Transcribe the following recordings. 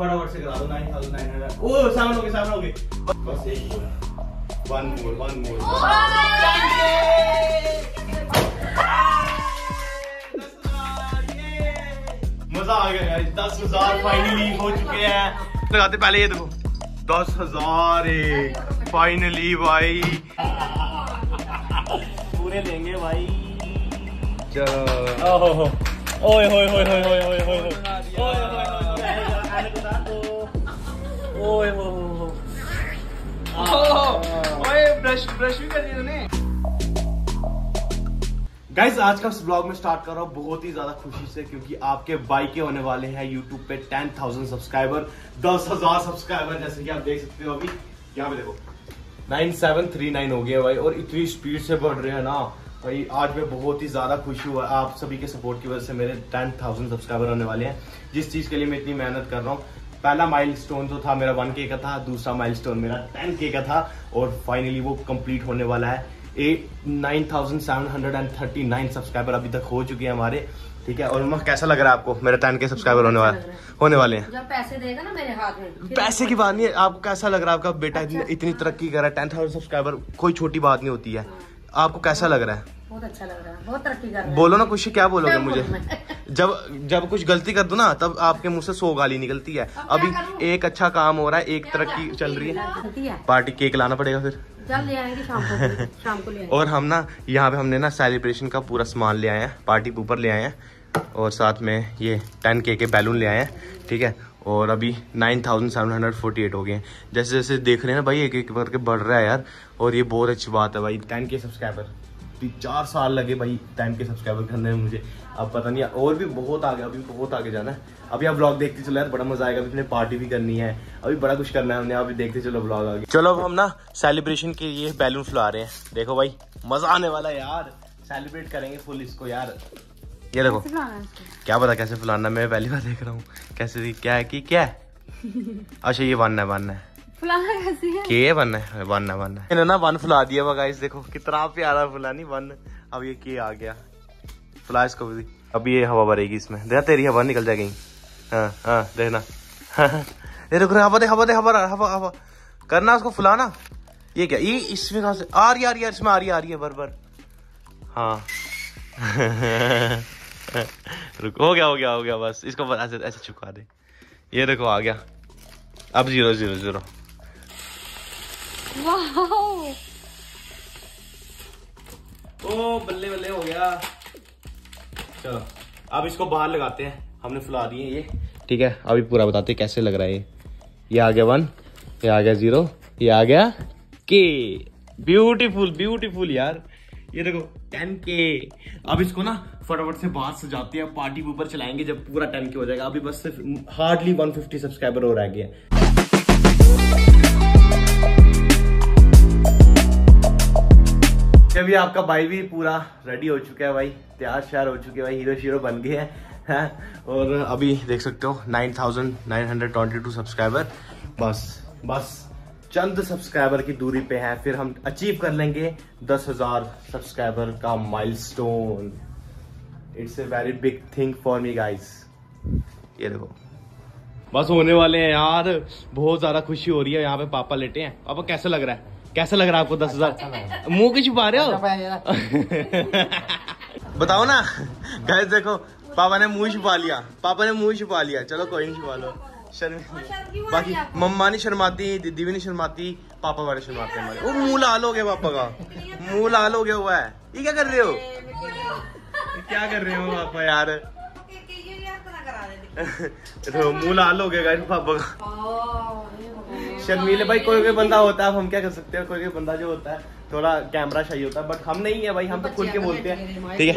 फटाफट से करा दो 9900 ओ सामने हो गए सामने हो गए बस एक वन मोर वन मोर मज़ा आ गया गाइस दस हज़ार फाइनली हो चुके हैं। लगाते पहले ये देखो। दस हज़ार फाइनली भाई। पूरे देंगे भाई। चलो। ओए होए होए होए होए होए होए होए ओए होए ओए ब्रश ब्रश भी कर दिया तूने। गाइस आज का इस ब्लॉग में स्टार्ट कर रहा हूँ बहुत ही ज़्यादा खुशी से क्योंकि आपके भाई के होने वाले हैं यूट्यूब पे 10,000 सब्सक्राइबर 10,000 सब्सक्राइबर जैसे कि आप देख सकते हो अभी। यहाँ पे देखो। 9739 हो गया भाई और इतनी स्पीड से बढ़ रहे हैं ना। भाई आज मैं बहुत ही ज़्यादा खुश हुआ आप सभी के सपोर्ट की वजह से मेरे 10,000 सब्सक्राइबर होने वाले हैं। जिस चीज़ के लिए मैं इतनी मेहनत कर रहा हूँ पहला माइलस्टोन जो था मेरा वन के का था दूसरा माइलस्टोन मेरा टेन के का था और फाइनली वो कंप्लीट होने वाला है। Eight nine thousand seven hundred and thirty nine subscriber अभी तक हो चुके हैं हमारे ठीक है? और मैं कैसा लग रहा है आपको मेरे टेन के सब्सक्राइबर होने वाले? होने वाले हैं। जब पैसे देगा ना मेरे हाथ में पैसे की बात नहीं है आपको कैसा लग रहा है? आपका बेटा इतनी, इतनी तरक्की कर रहा है। टेन थाउज़ेंड सब्सक्राइबर कोई छोटी बात नहीं होती है। आपको कैसा लग रहा है? बहुत अच्छा लग रहा है। बहुत तरक्की कर रहा बोलो ना कुछ क्या बोलोगे मुझे? जब जब कुछ गलती कर दो ना तब आपके मुँह से सौ गाली निकलती है। अभी एक अच्छा काम हो रहा है एक तरक्की चल रही है। पार्टी केक लाना पड़ेगा फिर। चल ले आएँगे शाम को शाम को और हम ना यहाँ पे हमने ना सेलिब्रेशन का पूरा सामान ले आए हैं पार्टी ऊपर ले आए हैं। और साथ में ये टेन के के बैलून ले आए हैं ठीक है? और अभी nine thousand seven hundred forty eight हो गए हैं। जैसे जैसे देख रहे हैं ना भाई एक एक करके बढ़ रहा है यार, और ये बहुत अच्छी बात है भाई टेन के सब्सक्राइबर चार साल लगे भाई टेन के सब्सक्राइबर करने में मुझे। अब पता नहीं, और भी बहुत आगे, अभी बहुत आगे जाना है। अभी आप ब्लॉग देखते चलो यार, बड़ा मज़ा आएगा, अभी पार्टी भी करनी है। अभी बड़ा कुछ करना है हमने अभी देखते चलो ब्लॉग आगे। चलो अब हम ना सेलिब्रेशन के लिए बैलून फुला रहे हैं। देखो भाई, मज़ा आने वाला है यार। सेलिब्रेट करेंगे फुल इसको यार। ये देखो। क्या पता कैसे फुलाना मैं पहली बार देख रहा हूँ। कैसे क्या है कि क्या है? अच्छा ये वन है वन है। फुलाना कैसे है? के वन है? वन है वन है। इन्होंने ना वन फुला दिया हुआ गाइस देखो कितना प्यारा वन। अब ये के आ गया। फुला इसको भी। अभी ये हवा भरेगी इसमें। देखा तेरी हवा निकल जाएगी। हाँ हाँ देखना ये रुक रहा हवा दे हवा दे हवा हवा हवा। करना उसको फुलाना। ये क्या ये इसमें कहा से? आ रही आ रही है इसमें आ रही आ रही है बर बर। हाँ। रुक हो गया हो गया हो गया बस। इसको ऐसे ऐसे चुका दे। ये देखो आ गया। अब ज़ीरो ज़ीरो ज़ीरो। ओ बल्ले बल्ले हो गया। चलो अब इसको बाहर लगाते हैं। हमने फुला दिए ये। ठीक है अभी पूरा बताते हैं कैसे लग रहा है ये। ये आ गया वन ये आ गया ज़ीरो ये आ गया के। ब्यूटीफुल ब्यूटीफुल यार। ये देखो टेन के। अब इसको ना फटाफट से बाहर सजाते हैं पार्टी ऊपर चलाएँगे जब पूरा टेन के हो जाएगा। अभी बस सिर्फ़ हार्डली 150 सब्सक्राइबर हो रह गया अभी आपका भाई भी पूरा रेडी हो चुका है भाई। तैयार श्यार हो चुके हैं भाई हीरो शीरो बन गए हैं हैं? और अभी देख सकते हो 9,922 सब्सक्राइबर बस बस चंद सब्सक्राइबर की दूरी पे है। फिर हम अचीव कर लेंगे 10,000 सब्सक्राइबर का milestone it's a very big thing for me guys ये देखो। बस होने वाले हैं यार। बहुत ज़्यादा खुशी हो रही है यहाँ पे पापा लेटे हैं। पापा कैसा लग रहा है? कैसा लग रहा है आपको दस हज़ार? मुँह की छुपा रहे हो? बताओ ना। गैस देखो पापा ने मुँह छुपा लिया। पापा ने मुँह छुपा लिया। चलो कोई नहीं छुपा लो। शर्म बाकी मम्मा नहीं शर्माती दीदी भी नहीं शर्माती पापा बड़े शर्माते हैं हमारे। वो मुँह लाल हो गया पापा का। मुँह लाल हो गया हुआ है। ये क्या कर रहे हो। क्या कर रहे हो पापा यार? तो मुँह लाल हो गया गाइस पापा का। शर्मीले भाई कोई कोई बंदा होता है अब हम क्या कर सकते हैं? कोई कोई बंदा जो होता है थोड़ा कैमरा शाही होता है बट हम नहीं है भाई हम तो खुल के बोलते हैं। ठीक है।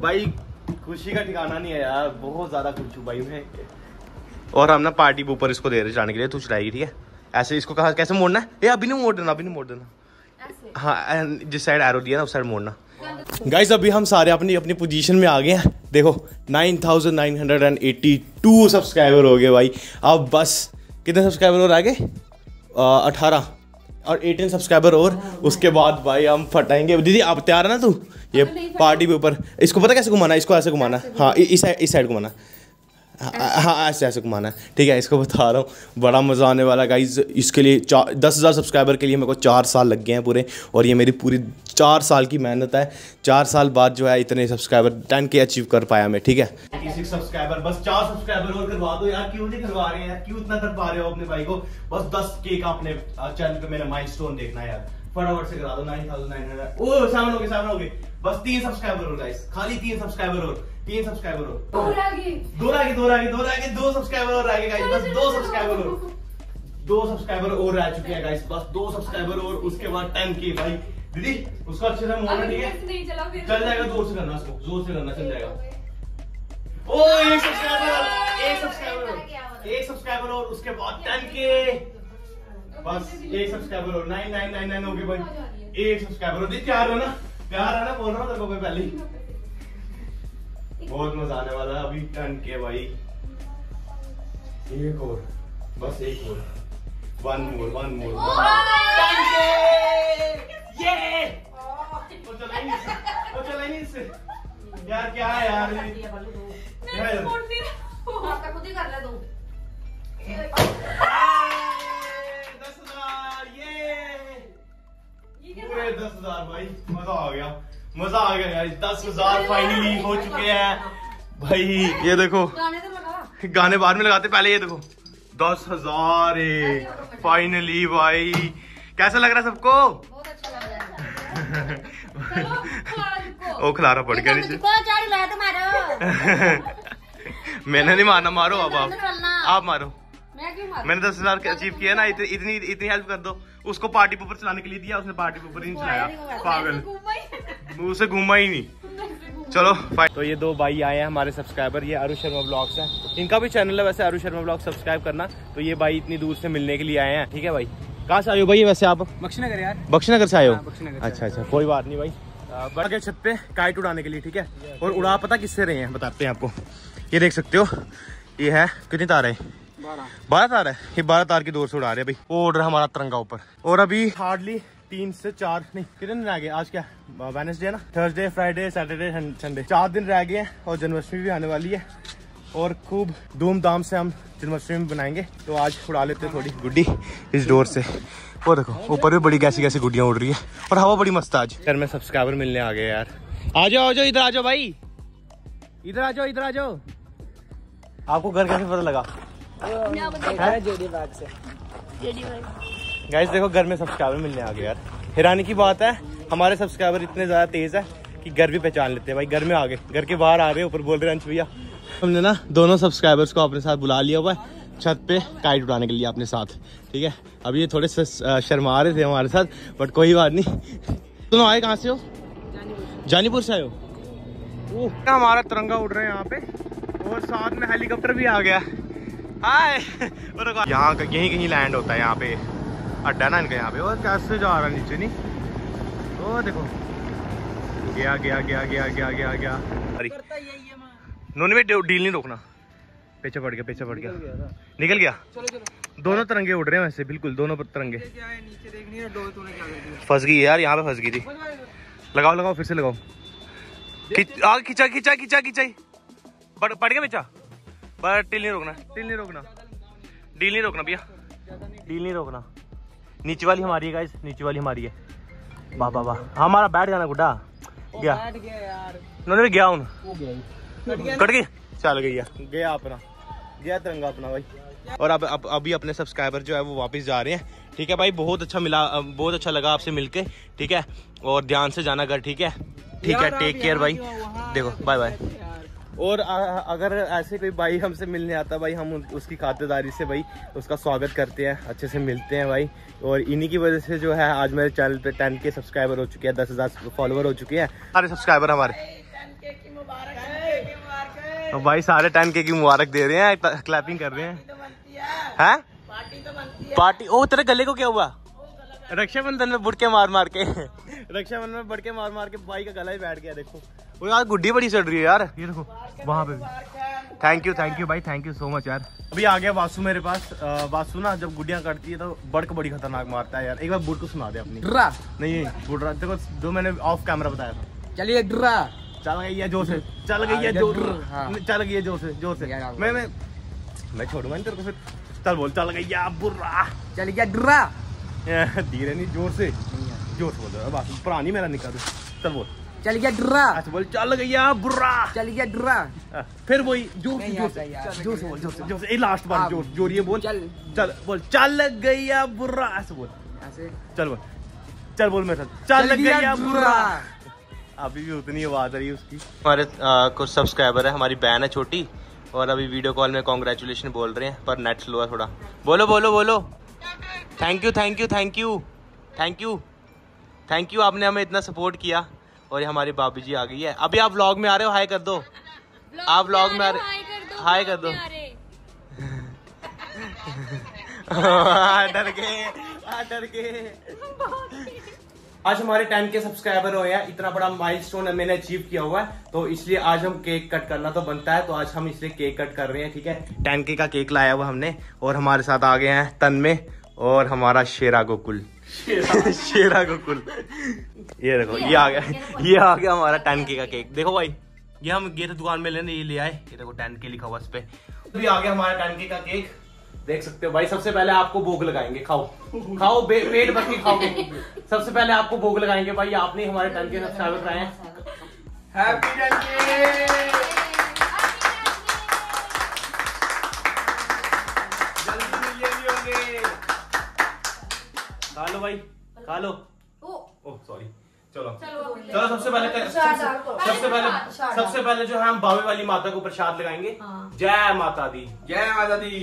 भाई खुशी का ठिकाना नहीं है यार बहुत ज़्यादा खुश हूँ भाई मैं। और हम ना पार्टी ऊपर इसको दे रहे जाने के लिए तू चलाएगी ठीक है? ऐसे इसको कहा कैसे मोड़ना है? ये अभी नहीं मोड़ देना अभी नहीं मोड़ देना। हाँ जिस साइड एरो दिया ना उस साइड मोड़ना। गाइस अभी हम सारे अपनी अपनी पोजीशन में आ गए हैं। देखो 9982 सब्सक्राइबर हो गए भाई। अब बस कितने सब्सक्राइबर और आ गए? अठारह। और 18 सब्सक्राइबर और उसके बाद भाई हम फटाएँगे। दीदी आप तैयार है ना तू? ये पार्टी पे ऊपर। इसको पता कैसे घुमाना इसको ऐसे घुमाना हाँ। इस साइड इस साइड घुमाना है। ऐसे ऐसे घुमाना है। ठीक है इसको बता रहा हूँ। बड़ा मज़ा आने वाला गाइज़ इसके लिए चार दस हज़ार सब्सक्राइबर के लिए मेरे को चार साल लग गए हैं पूरे। और ये मेरी पूरी चार साल की मेहनत है। चार साल बाद जो है इतने सब्सक्राइबर टेन के अचीव कर पाया मैं ठीक है? सब्सक्राइबर बस चार सब्सक्राइबर और करवा दो यार। क्यों नहीं करवा रहे हैं? क्यों इतना कर पा रहे हो अपने भाई को? बस दस के का अपने चैनल पे मेरा माइलस्टोन देखना है यार। फटाफट से करा दो nine thousand nine hundred o seven हो गए सेवन हो गए। बस तीन सब्सक्राइबर और गाइस खाली तीन सब्सक्राइबर और तीन सब्सक्राइबर और दो गए दो गए दो गए दो सब्सक्राइबर और गए गाइस बस दो सब्सक्राइबर और दो सब्सक्राइबर और रह चुके हैं गाइस बस दो सब्सक्राइबर और उसके बाद टेन के भाई। दीदी उसको अच्छे से मोड़ना ठीक है? चल जाएगा ज़ोर से करना उसको ज़ोर से करना चल जाएगा। ओ एक सब्सक्राइबर एक सब्सक्राइबर एक सब्सक्राइबर और उसके बाद टेन के बस एक सब्सक्राइबर और नाइन नाइन नाइन नाइन हो गए भाई। एक सब्सक्राइबर और दीदी प्यार है ना? प्यार है ना? बोल रहा हूँ तेरे को पहले ही। बहुत मज़ा आने वाला है अभी टेन के भाई। एक और बस एक और। वन मोर वन मोर ये! वो चला ही नहीं वो चला ही नहीं यार क्या है यार? भाई मज़ा आ गया। मज़ा आ गया यार दस हज़ार फाइनली हो चुके हैं। भाई ये देखो। गाने तो लगा। गाने बाद में लगाते पहले ये देखो। दस हज़ार फाइनली भाई। कैसा लग रहा है सबको? बहुत अच्छा लग रहा ओ खलारा पड़ गया नीचे। चाड़ी लाया तुम्हारा मैंने नहीं मारना मारो अब आप। आप मारो। मैं क्यों मैंने दस हज़ार अचीव किया ना इतनी इतनी इतनी हेल्प कर दो। उसको पार्टी पेपर चलाने के लिए दिया उसने पार्टी पेपर नहीं चलाया। पागल। मुँह से घूमा ही नहीं। चलो तो ये दो भाई आए हैं हमारे सब्सक्राइबर ये अरु शर्मा ब्लॉग्स है। इनका भी चैनल है वैसे अरु शर्मा ब्लॉग सब्सक्राइब करना। तो ये भाई इतनी दूर से मिलने के लिए आए हैं। ठीक है भाई? कहाँ से आए हो भाई वैसे आप? बख्शनगर यार। बख्शीनगर से आए हो? बख्शीनगर से। अच्छा अच्छा कोई बात नहीं भाई। आ, बड़ा के छत पे काइट उड़ाने के लिए ठीक है? और उड़ा पता किससे रहे हैं? बताते हैं आपको। ये देख सकते हो। ये है कितनी तार है? बारह। तार है। ये बारह तार की दूर से उड़ा रहे भाई। वो रहा हमारा तिरंगा ऊपर। और अभी हार्डली तीन से चार, नहीं, कितने दिन रह गए? आज क्या? वेनसडे है ना? थर्सडे फ्राइडे सैटरडे संडे चार दिन रह गए हैं और जन्माष्टमी भी आने वाली है। और खूब धूमधाम से हम जन्माष्टमी बनाएँगे तो आज उड़ा लेते हैं थोड़ी गुड्डी इस डोर से। वो देखो, ऊपर भी बड़ी कैसी कैसी गुड्डियाँ उड़ रही है। और हवा बड़ी मस्त आज। यार मैं सब्सक्राइबर मिलने आ गए यार। आ जाओ आ जाओ, इधर आ जाओ भाई। इधर आ जाओ, इधर आ जाओ। आपको घर कैसे पता लगा? गाइस देखो, घर में सब्सक्राइबर मिलने आ गए यार। हैरानी की बात है, हमारे सब्सक्राइबर इतने ज़्यादा तेज है कि घर भी पहचान लेते हैं। भाई, घर में आ गए। घर के बाहर आ रहे ऊपर बोल रहे हैं, अंश भैया। हमने ना दोनों सब्सक्राइबर्स को अपने साथ बुला लिया हुआ है, छत पे काइट उड़ाने के लिए अपने साथ। ठीक है? अब ये थोड़े शर्मा रहे थे हमारे साथ बट कोई बात नहीं। तुम आए कहाँ से हो? जानीपुर से आए हो? हमारा तिरंगा उड़ रहा है यहाँ पे? और साथ में हेलीकॉप्टर भी आ गया। हाय। यहाँ का- यहीं कहीं लैंड होता है यहाँ पे। अड्डा ना इनका यहाँ पे। और कैसे जा रहा है नीचे नहीं? ओ देखो। गया गया गया गया गया गया गया। अरे। नोनी में डील नहीं रोकना। पीछे पड़ गया पीछे पड़ गया। निकल गया दोनों तिरंगे उड़ रहे हैं वैसे बिल्कुल दोनों तिरंगे। फंस गई यार यहाँ पे फंस गई थी। लगाओ लगाओ फिर से लगाओ। आगे खिंचा खिंचा खिंचा खिंचा पड़ पड़ गया बेचा पर टिल नहीं रोकना टिल नहीं रोकना। डील नहीं रोकना भैया। डील नहीं रोकना। नीचे वाली हमारी है गाइस नीचे वाली हमारी है। वाह वाह वाह। हाँ, हमारा बैठ जाना गुड्डा। गया। उन्होंने भी गया हूँ। कट गई चल गया गया अपना। गया तिरंगा अपना भाई। और अब अब अभी अपने सब्सक्राइबर जो है वो वापस जा रहे हैं। ठीक है भाई बहुत अच्छा मिला बहुत अच्छा लगा आपसे मिलके। ठीक है? और ध्यान से जाना घर ठीक है? ठीक है टेक केयर भाई। देखो बाय बाय और अगर ऐसे कोई भाई हमसे मिलने आता भाई हम उसकी खातिरदारी से भाई उसका स्वागत करते हैं अच्छे से मिलते हैं भाई। और इन्हीं की वजह से जो है आज मेरे चैनल पे टेन के सब्सक्राइबर हो चुके हैं दस हज़ार फॉलोवर हो चुके हैं। सारे सब्सक्राइबर हमारे। तो भाई सारे टेन के की मुबारक दे रहे हैं क्लैपिंग कर रहे हैं। हैं? पार्टी ओ तेरे गले को क्या हुआ? रक्षाबंधन में बुड़के मार मार के। रक्षाबंधन में बुड़के मार मार के भाई का गला ही बैठ गया देखो। वो यार गुड्डी बड़ी चढ़ रही है यार। ये देखो वहाँ पे थैंक यू थैंक यू भाई थैंक यू सो मच यार। अभी आ गया वासु मेरे पास। वासु ना जब गुड्डियाँ काटती है तो बड़क बड़ी खतरनाक मारता है यार। एक बार बुट को सुना दे अपनी। ड्रा। नहीं बुट रहा देखो जो मैंने ऑफ़ कैमरा बताया था। चलिए ड्रा। चल गई है ज़ोर से चल गई है ज़ोर हाँ। चल गई है ज़ोर से ज़ोर से। मैं मैं मैं छोड़ूँगा नहीं तेरे को फिर। चल बोल चल गई है बुर्रा गया ड्रा। धीरे नहीं ज़ोर से। ज़ोर से बोल बस पुरानी मेरा निकल चल बोल। चलिए ड्रा। अच्छा बोल चल गई है बुर्रा चलिए ड्रा। फिर वही ज़ोर से ज़ोर से ज़ोर से बोल ज़ोर से ज़ोर से। लास्ट बार हाँ, ज़ोर ज़ोर ये बोल। चल। चल बोल चल गई है बुर्रा। ऐसे बोल। चल बोल। चल बोल मेरे साथ। चल चल गया है। बुर्रा। अभी भी उतनी आवाज़ आ रही है उसकी। हमारे कुछ सब्सक्राइबर है हमारी बहन है छोटी और अभी वीडियो कॉल में कॉन्ग्रेचुलेशन बोल रहे हैं पर नेट स्लो है थोड़ा। बोलो बोलो बोलो। Thank you thank you thank you thank you thank you आपने हमें इतना सपोर्ट किया। और ये हमारी भाभी जी आ गई है। अभी आप व्लॉग में आ रहे हो हाय कर दो। आप व्लॉग में आ रहे हाय कर दो डर गए डर गए। आज हमारे टेन के सब्सक्राइबर हुए हैं इतना बड़ा माइलस्टोन मैंने अचीव किया हुआ है तो इसलिए आज हम केक कट करना तो बनता है तो आज हम इसलिए केक कट कर रहे हैं ठीक है? टेन के का केक लाया हुआ हमने और हमारे साथ आ गए हैं तन में और हमारा शेरा गोकुल। शेरा गोकुल ये देखो, ये आ गया, ये आ गया हमारा टेन के का केक देखो भाई, ये हम गए थे दुकान में लेने, ये ले आए। ये देखो टेन के लिखा हुआ इस पे। अभी आ गया हमारा टेन के का केक देख सकते हो भाई, सबसे पहले आपको भोग लगाएँगे, खाओ। खाओ पेट भर के खाओ सबसे पहले आपको भोग लगाएँगे भाई, आपने हमारे टन के सब्सक्राइबर कराए हैप्पी लो भाई खा लो ओह सॉरी चलो चलो चलो सबसे पहले सबसे पहले सबसे पहले जो है हम बावे वाली माता को प्रसाद लगाएँगे हाँ। जय माता दी जय माता दी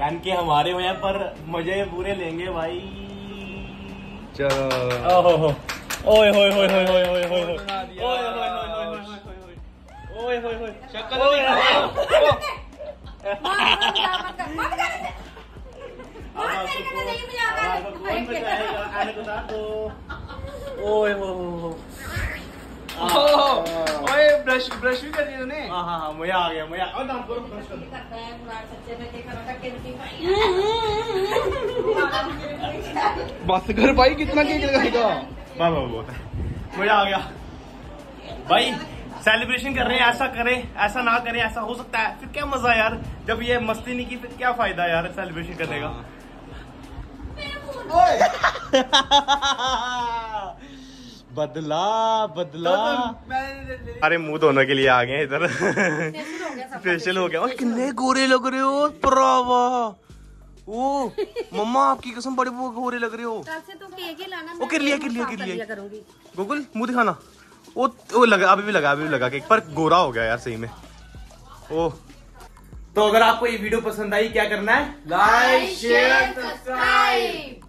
टन के हमारे हुए पर मज़े पूरे लेंगे भाई चलो ओहो ओए होए होए होए होए होए होए होए ओए होए होए होए होए ओए शक्ल आने को हो हो हो ब्रश ब्रश भी कर दिया तूने हाँ हाँ हाँ मज़ा आ गया मज़ा और करो कर दो। बस कर भाई कितना केक लगाएगा वाह वाह बहुत मज़ा आ गया भाई सेलिब्रेशन कर रहे हैं ऐसा करें ऐसा ना करें ऐसा हो सकता है। फिर क्या मज़ा यार जब ये मस्ती नहीं की फिर क्या फ़ायदा यार सेलिब्रेशन करने का? बदला बदला। अरे मुँह धोने के लिए आ गए इधर। फेशियल हो गया और कितने गोरे लग रहे हो प्रावा ओ मम्मा आपकी कसम बड़े वो गोरे लग रहे हो। ओ, कर लिया, कर लिया, कर लिया। करूँगी। गोकुल मुँह दिखाना। वो वो लगा अभी भी लगा अभी भी लगा केक पर गोरा हो गया यार सही में। ओ। तो अगर आपको ये वीडियो पसंद आई क्या करना है? Like share subscribe